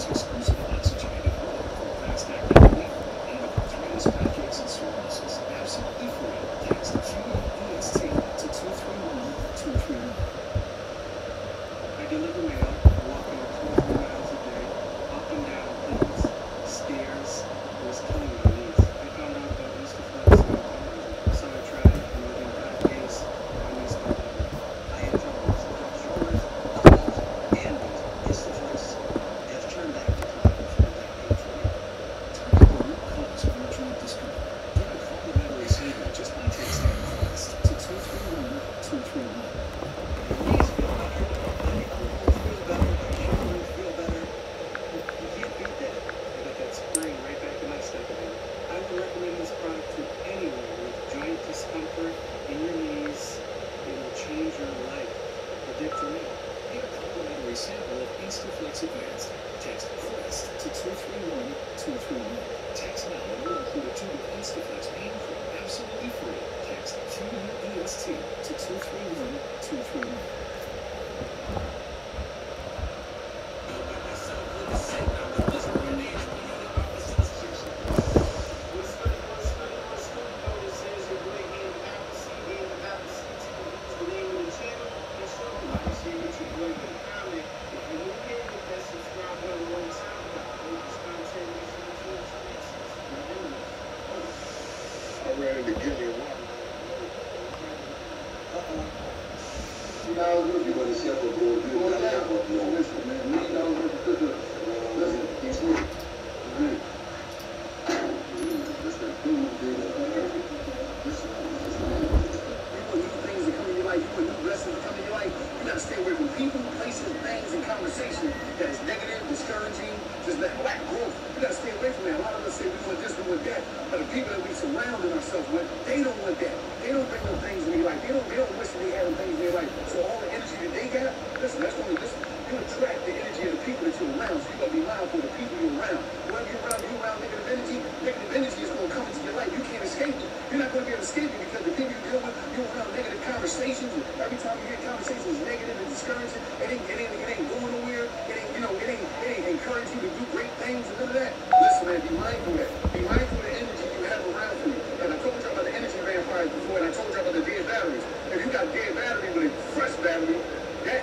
Gracias. Text with now and will include a 2 gig Instaflex mainframe absolutely free. Text 2EST to 231 231. circle people you're around. Whenever you're around, you around negative energy. Negative energy is going to come into your life. You can't escape it. You're not going to be able to escape it because the thing you deal with, you around negative conversations. Every time you hear conversations negative and discouraging, it ain't, it ain't, it ain't going nowhere. It ain't, you know, it ain't, it ain't encourage you to do great things and none of that. Listen, man, be mindful of that. Be mindful of the energy you have around you. And I told you about the energy vampires before, and I told you about the dead batteries. If you got dead batteries, with a fresh battery, that